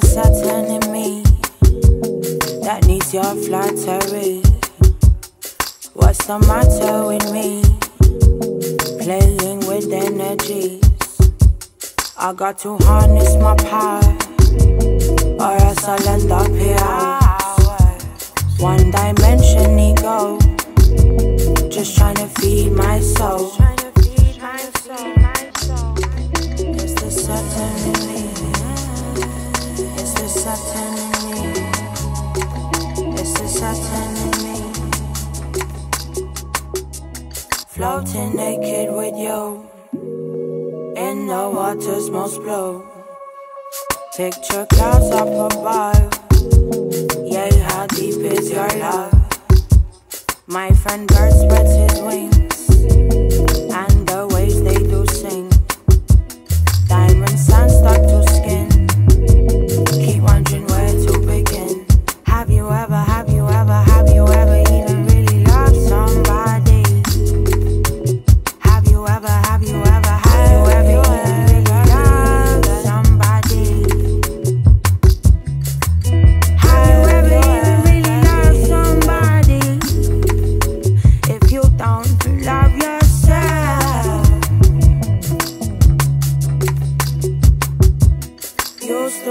the Saturn in me that needs your flattery. What's the matter with me? Playing with energies. I got to harness my power, or else I'll end up here. One dimension ego, just trying to feed my Floating naked with you in the water's most blue. Picture clouds up above. Yeah, how deep is your love? My friend bird spreads his wings,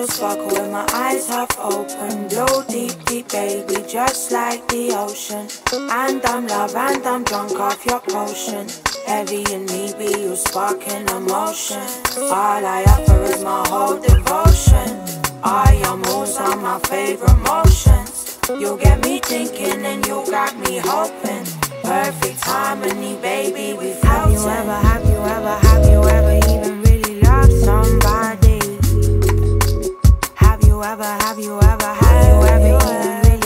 sparkle with my eyes half open, blue deep, deep, baby, just like the ocean. And I'm love, and I'm drunk off your potion. Heavy in me, be you sparking emotion. All I offer is my whole devotion. All your moves are my favorite motions. You get me thinking and you got me hoping. Perfect harmony, baby, we floating. Have you ever, have ever, have you ever, have you ever. really